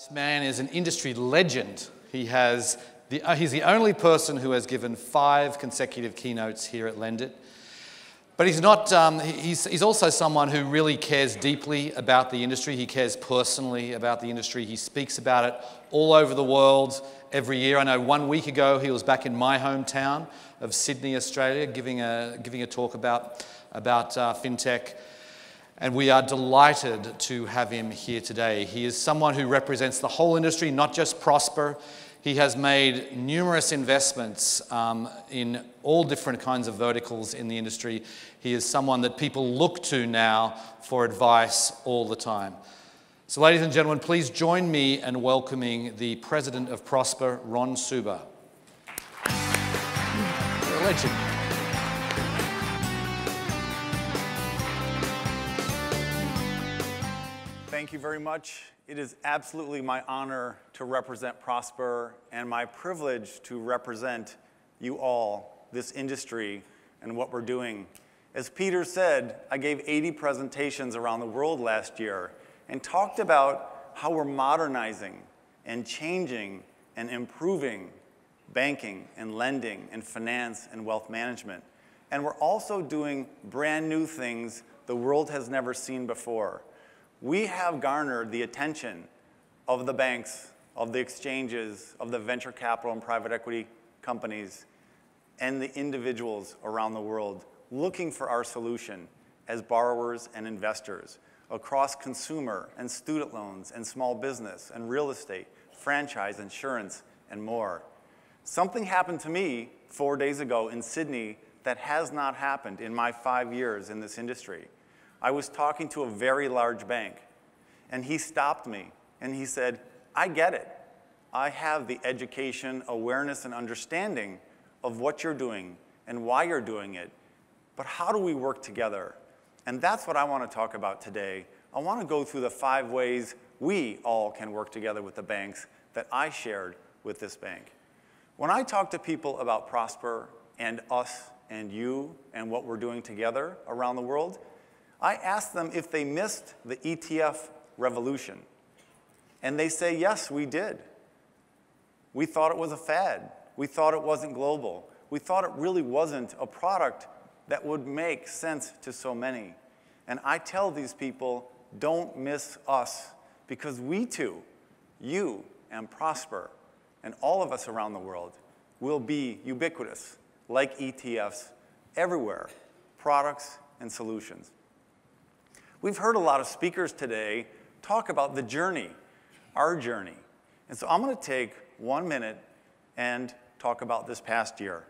This man is an industry legend. He has the, uh, he's the only person who has given five consecutive keynotes here at LendIt. But he's not, um, he's, he's also someone who really cares deeply about the industry. He cares personally about the industry. He speaks about it all over the world every year. I know one week ago he was back in my hometown of Sydney, Australia, giving a, giving a talk about, about uh, fintech. And we are delighted to have him here today. He is someone who represents the whole industry, not just Prosper. He has made numerous investments um, in all different kinds of verticals in the industry. He is someone that people look to now for advice all the time. So, ladies and gentlemen, please join me in welcoming the president of Prosper, Ron Suber. You're a legend. You very much. It is absolutely my honor to represent Prosper and my privilege to represent you all, this industry, and what we're doing. As Peter said, I gave 80 presentations around the world last year and talked about how we're modernizing and changing and improving banking and lending and finance and wealth management. And we're also doing brand new things the world has never seen before we have garnered the attention of the banks, of the exchanges, of the venture capital and private equity companies, and the individuals around the world looking for our solution as borrowers and investors across consumer and student loans and small business and real estate, franchise, insurance, and more. Something happened to me four days ago in Sydney that has not happened in my five years in this industry. I was talking to a very large bank, and he stopped me and he said, I get it. I have the education, awareness, and understanding of what you're doing and why you're doing it. But how do we work together? And that's what I want to talk about today. I want to go through the five ways we all can work together with the banks that I shared with this bank. When I talk to people about Prosper and us and you and what we're doing together around the world, I asked them if they missed the ETF revolution. And they say, yes, we did. We thought it was a fad. We thought it wasn't global. We thought it really wasn't a product that would make sense to so many. And I tell these people, don't miss us because we too, you and Prosper, and all of us around the world will be ubiquitous, like ETFs, everywhere, products and solutions. We've heard a lot of speakers today talk about the journey, our journey. And so I'm going to take one minute and talk about this past year.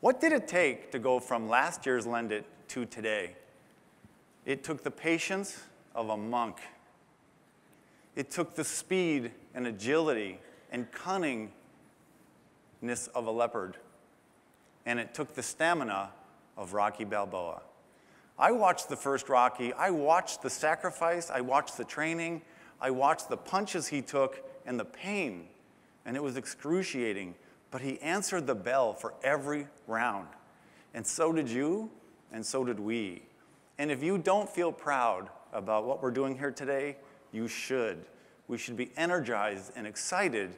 What did it take to go from last year's LendIt to today? It took the patience of a monk. It took the speed and agility and cunningness of a leopard. And it took the stamina of Rocky Balboa. I watched the first Rocky. I watched the sacrifice. I watched the training. I watched the punches he took and the pain. And it was excruciating. But he answered the bell for every round. And so did you, and so did we. And if you don't feel proud about what we're doing here today, you should. We should be energized and excited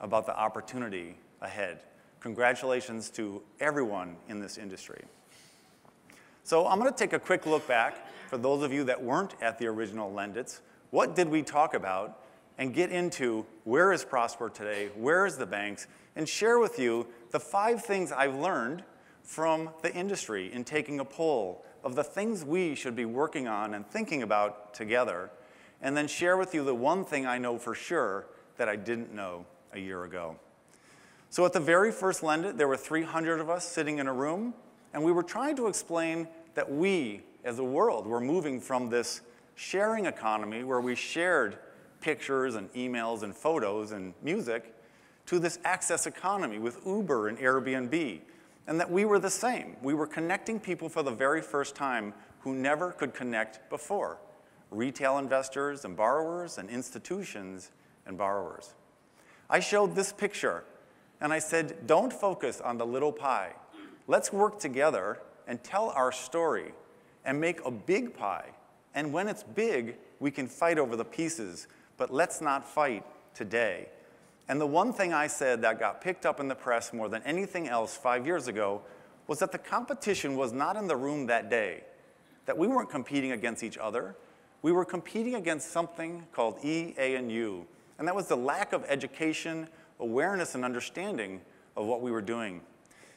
about the opportunity ahead. Congratulations to everyone in this industry. So I'm going to take a quick look back for those of you that weren't at the original LendIts. What did we talk about? And get into where is Prosper today, where is the banks, and share with you the five things I've learned from the industry in taking a poll of the things we should be working on and thinking about together, and then share with you the one thing I know for sure that I didn't know a year ago. So at the very first LendIt, there were 300 of us sitting in a room and we were trying to explain that we, as a world, were moving from this sharing economy where we shared pictures and emails and photos and music to this access economy with Uber and Airbnb, and that we were the same. We were connecting people for the very first time who never could connect before retail investors and borrowers, and institutions and borrowers. I showed this picture, and I said, don't focus on the little pie. Let's work together and tell our story and make a big pie. And when it's big, we can fight over the pieces. but let's not fight today. And the one thing I said that got picked up in the press more than anything else five years ago was that the competition was not in the room that day, that we weren't competing against each other. We were competing against something called E, A, and U, and that was the lack of education, awareness, and understanding of what we were doing.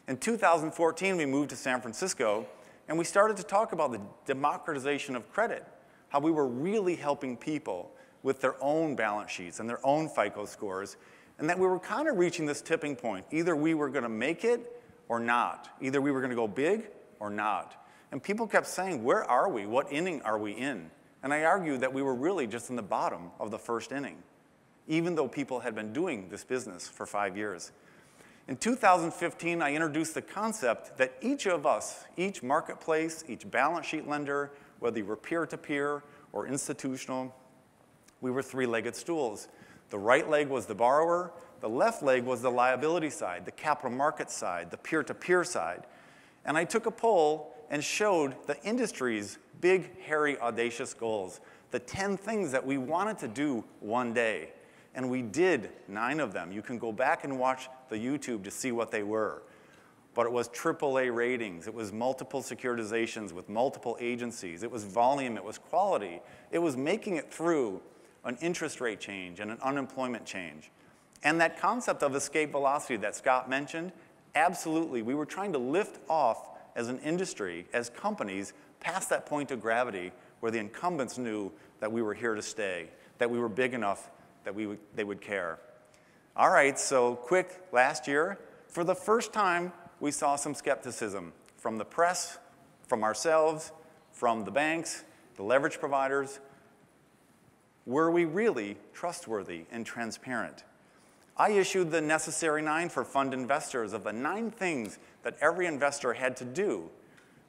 In 2014, we moved to San Francisco, and we started to talk about the democratization of credit, how we were really helping people with their own balance sheets and their own FICO scores, and that we were kind of reaching this tipping point. Either we were going to make it or not. Either we were going to go big or not. And people kept saying, Where are we? What inning are we in? And I argued that we were really just in the bottom of the first inning, even though people had been doing this business for five years. In 2015, I introduced the concept that each of us, each marketplace, each balance sheet lender, whether you were peer to peer or institutional, we were three legged stools. The right leg was the borrower, the left leg was the liability side, the capital market side, the peer to peer side. And I took a poll and showed the industry's big, hairy, audacious goals, the 10 things that we wanted to do one day. And we did nine of them. You can go back and watch the YouTube to see what they were. But it was AAA ratings, it was multiple securitizations with multiple agencies, it was volume, it was quality, it was making it through an interest rate change and an unemployment change. And that concept of escape velocity that Scott mentioned, absolutely, we were trying to lift off as an industry, as companies, past that point of gravity where the incumbents knew that we were here to stay, that we were big enough that we would, they would care. All right, so quick, last year, for the first time, we saw some skepticism from the press, from ourselves, from the banks, the leverage providers, were we really trustworthy and transparent? I issued the necessary nine for fund investors of the nine things that every investor had to do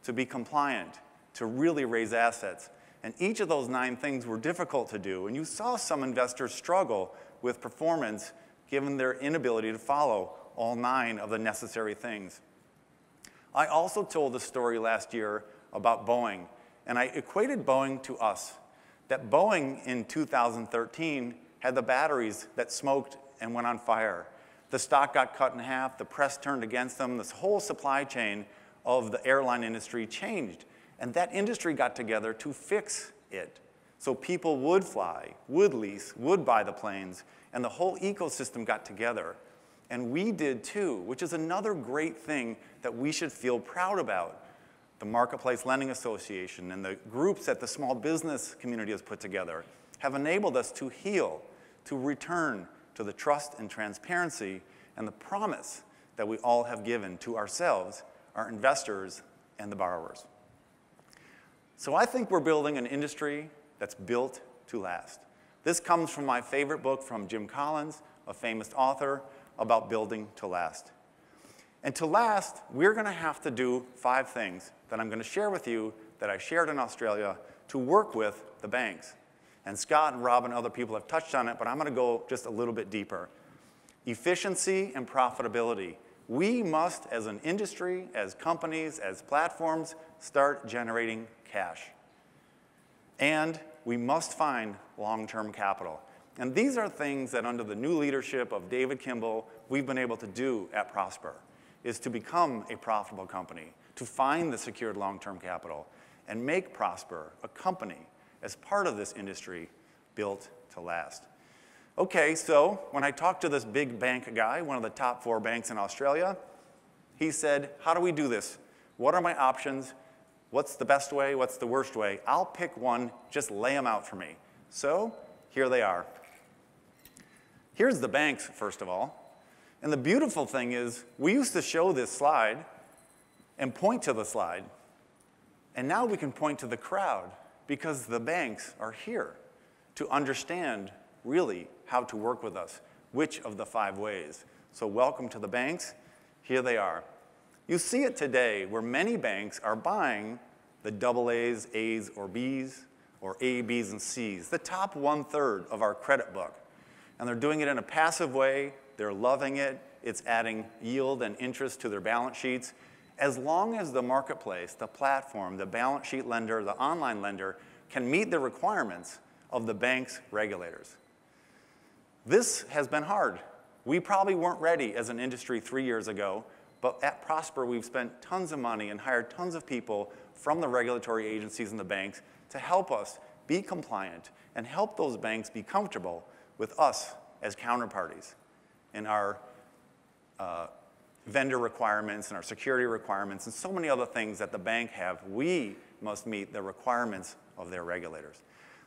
to be compliant, to really raise assets. And each of those nine things were difficult to do. And you saw some investors struggle with performance given their inability to follow all nine of the necessary things. I also told a story last year about Boeing, and I equated Boeing to us that Boeing in 2013 had the batteries that smoked and went on fire. The stock got cut in half, the press turned against them, this whole supply chain of the airline industry changed. And that industry got together to fix it. So people would fly, would lease, would buy the planes, and the whole ecosystem got together. And we did too, which is another great thing that we should feel proud about the Marketplace Lending Association, and the groups that the small business community has put together have enabled us to heal, to return to the trust and transparency and the promise that we all have given to ourselves, our investors, and the borrowers. So I think we're building an industry that's built to last. This comes from my favorite book from Jim Collins, a famous author, about building to last. And to last, we're going to have to do five things that I'm going to share with you that I shared in Australia to work with the banks. And Scott and Rob and other people have touched on it, but I'm going to go just a little bit deeper. Efficiency and profitability. We must, as an industry, as companies, as platforms, start generating cash. And we must find long term capital. And these are things that, under the new leadership of David Kimball, we've been able to do at Prosper is to become a profitable company, to find the secured long-term capital, and make Prosper a company as part of this industry built to last. Okay, so when I talked to this big bank guy, one of the top four banks in Australia, he said, How do we do this? What are my options? What's the best way? What's the worst way? I'll pick one, just lay them out for me. So here they are. Here's the banks, first of all. And the beautiful thing is, we used to show this slide and point to the slide. And now we can point to the crowd because the banks are here to understand really how to work with us, which of the five ways. So, welcome to the banks. Here they are. You see it today where many banks are buying the double A's, A's, or B's, or A, B's, and C's, the top one third of our credit book. And they're doing it in a passive way they're loving it. It's adding yield and interest to their balance sheets. As long as the marketplace, the platform, the balance sheet lender, the online lender can meet the requirements of the bank's regulators. This has been hard. We probably weren't ready as an industry three years ago, but at Prosper, we've spent tons of money and hired tons of people from the regulatory agencies and the banks to help us be compliant and help those banks be comfortable with us as counterparties in our uh, vendor requirements and our security requirements and so many other things that the bank have. We must meet the requirements of their regulators.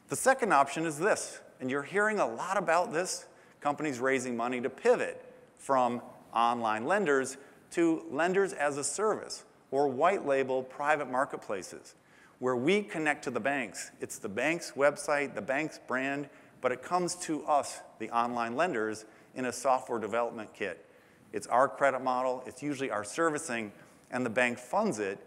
The second option is this, and you're hearing a lot about this, companies raising money to pivot from online lenders to lenders as a service or white label private marketplaces where we connect to the banks. It's the bank's website, the bank's brand, but it comes to us, the online lenders, in a software development kit. It's our credit model, it's usually our servicing, and the bank funds it,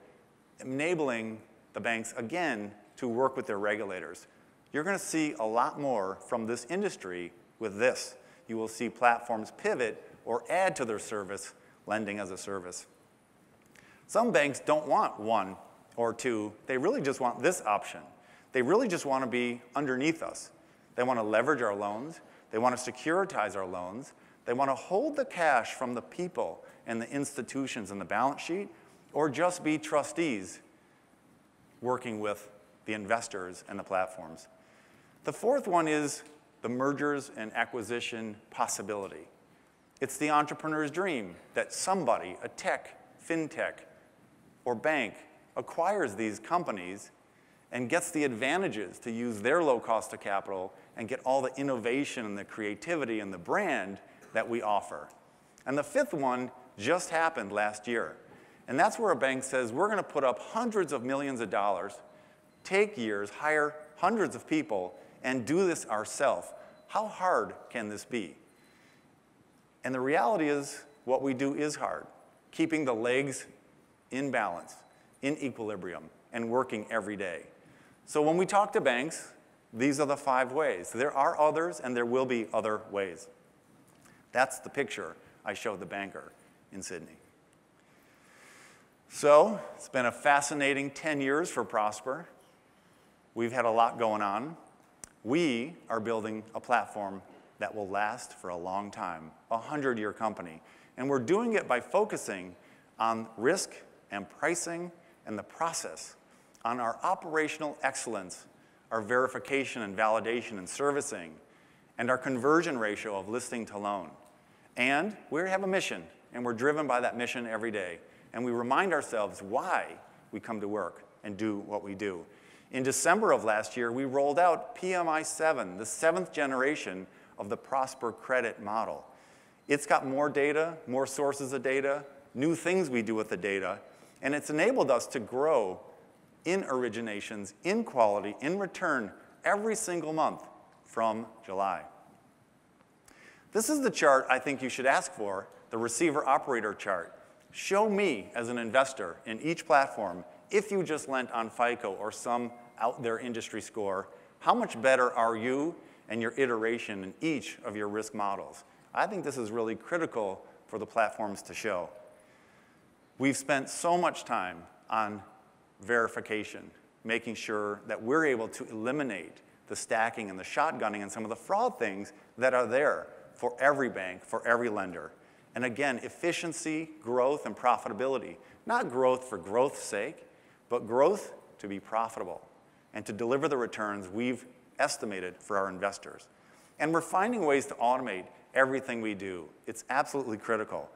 enabling the banks, again, to work with their regulators. You're going to see a lot more from this industry with this. You will see platforms pivot or add to their service, lending as a service. Some banks don't want one or two. They really just want this option. They really just want to be underneath us. They want to leverage our loans. They want to securitize our loans. They want to hold the cash from the people and the institutions and the balance sheet, or just be trustees working with the investors and the platforms. The fourth one is the mergers and acquisition possibility. It's the entrepreneur's dream that somebody, a tech, fintech, or bank acquires these companies and gets the advantages to use their low cost of capital and get all the innovation and the creativity and the brand that we offer. And the fifth one just happened last year. And that's where a bank says, we're going to put up hundreds of millions of dollars, take years, hire hundreds of people, and do this ourselves. How hard can this be? And the reality is, what we do is hard, keeping the legs in balance, in equilibrium, and working every day. So when we talk to banks, these are the five ways. There are others, and there will be other ways. That's the picture I showed the banker in Sydney. So it's been a fascinating 10 years for Prosper. We've had a lot going on. We are building a platform that will last for a long time, a 100 year company. And we're doing it by focusing on risk and pricing and the process, on our operational excellence, our verification and validation and servicing, and our conversion ratio of listing to loan. And we have a mission, and we're driven by that mission every day. And we remind ourselves why we come to work and do what we do. In December of last year, we rolled out PMI 7, the seventh generation of the Prosper credit model. It's got more data, more sources of data, new things we do with the data, and it's enabled us to grow in originations, in quality, in return, every single month from July. This is the chart I think you should ask for, the receiver operator chart. Show me as an investor in each platform, if you just lent on FICO or some out there industry score, how much better are you and your iteration in each of your risk models? I think this is really critical for the platforms to show. We've spent so much time on verification, making sure that we're able to eliminate the stacking and the shotgunning and some of the fraud things that are there for every bank, for every lender. And again, efficiency, growth, and profitability. Not growth for growth's sake, but growth to be profitable and to deliver the returns we've estimated for our investors. And we're finding ways to automate everything we do. It's absolutely critical.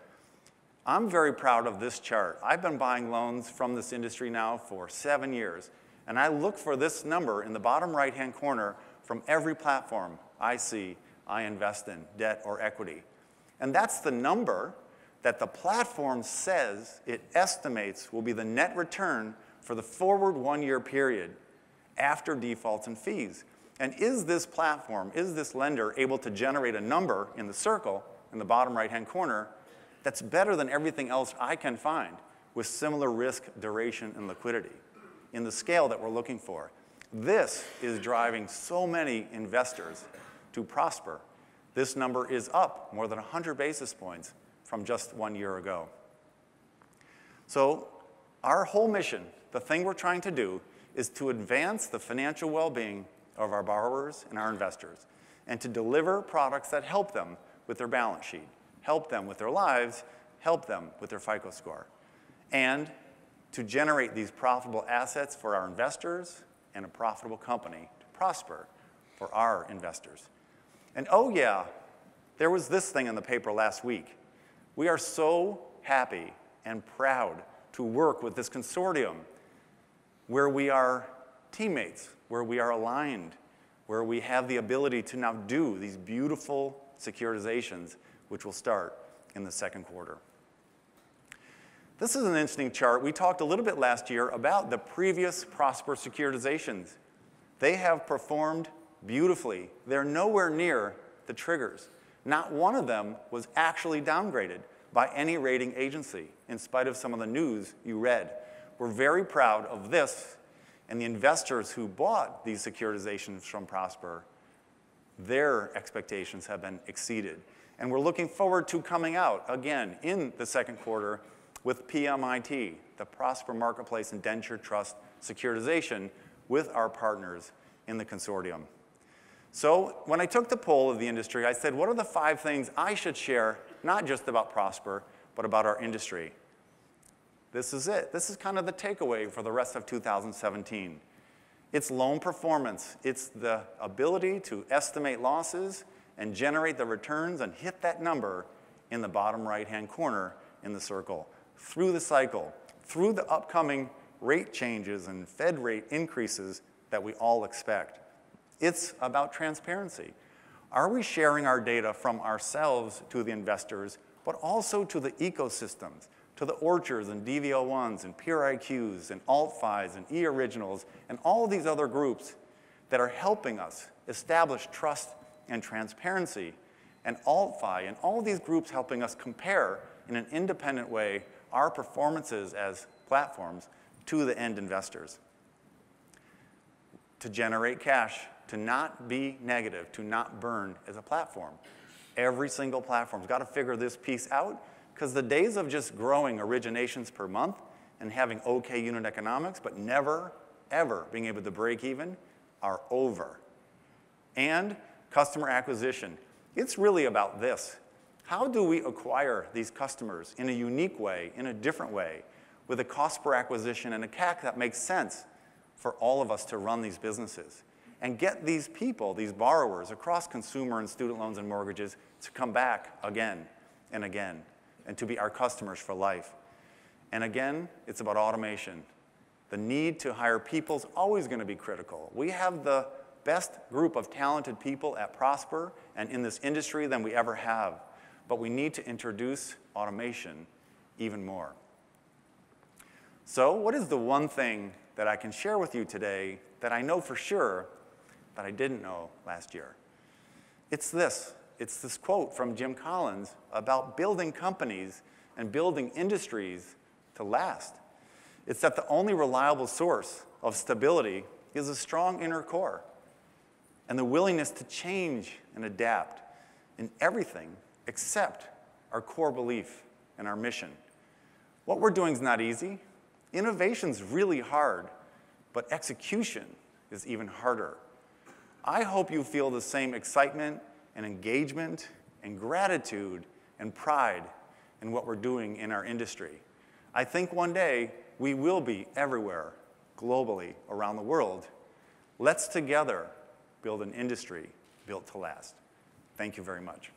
I'm very proud of this chart. I've been buying loans from this industry now for seven years, and I look for this number in the bottom right-hand corner from every platform I see I invest in, debt or equity. And that's the number that the platform says it estimates will be the net return for the forward one-year period after defaults and fees. And is this platform, is this lender able to generate a number in the circle in the bottom right-hand corner that's better than everything else I can find with similar risk, duration, and liquidity in the scale that we're looking for. This is driving so many investors to prosper. This number is up more than 100 basis points from just one year ago. So our whole mission, the thing we're trying to do, is to advance the financial well-being of our borrowers and our investors. and to deliver products that help them with their balance sheet, help them with their lives, help them with their FICO score, and to generate these profitable assets for our investors and a profitable company to prosper for our investors. And oh, yeah, there was this thing in the paper last week. We are so happy and proud to work with this consortium where we are teammates, where we are aligned, where we have the ability to now do these beautiful securitizations, which will start in the second quarter. This is an interesting chart. We talked a little bit last year about the previous Prosper securitizations. They have performed beautifully. They're nowhere near the triggers. Not one of them was actually downgraded by any rating agency, in spite of some of the news you read. We're very proud of this, and the investors who bought these securitizations from Prosper, their expectations have been exceeded. And we're looking forward to coming out again in the second quarter with PMIT, the Prosper Marketplace Indenture Trust securitization, with our partners in the consortium. So when I took the poll of the industry, I said, what are the five things I should share, not just about Prosper, but about our industry? This is it. This is kind of the takeaway for the rest of 2017. It's loan performance. It's the ability to estimate losses and generate the returns and hit that number in the bottom right-hand corner in the circle through the cycle, through the upcoming rate changes and Fed rate increases that we all expect. It's about transparency. Are we sharing our data from ourselves to the investors, but also to the ecosystems, to the Orchards and DV01s and PeerIQs and AltFis and eOriginals and all these other groups that are helping us establish trust and transparency and AltFi and all these groups helping us compare in an independent way our performances as platforms to the end investors. To generate cash, to not be negative, to not burn as a platform. Every single platform's got to figure this piece out because the days of just growing originations per month and having okay unit economics, but never, ever being able to break even are over. And customer acquisition. It's really about this. How do we acquire these customers in a unique way, in a different way, with a cost per acquisition and a CAC that makes sense for all of us to run these businesses? And get these people, these borrowers across consumer and student loans and mortgages to come back again and again and to be our customers for life. And again, it's about automation. The need to hire people is always going to be critical. We have the best group of talented people at Prosper and in this industry than we ever have but we need to introduce automation even more. So what is the one thing that I can share with you today that I know for sure that I didn't know last year? It's this. It's this quote from Jim Collins about building companies and building industries to last. It's that the only reliable source of stability is a strong inner core and the willingness to change and adapt in everything except our core belief and our mission. What we're doing is not easy. Innovation's really hard, but execution is even harder. I hope you feel the same excitement and engagement and gratitude and pride in what we're doing in our industry. I think one day we will be everywhere, globally, around the world. Let's together build an industry built to last. Thank you very much.